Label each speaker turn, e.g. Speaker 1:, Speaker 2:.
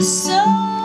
Speaker 1: So.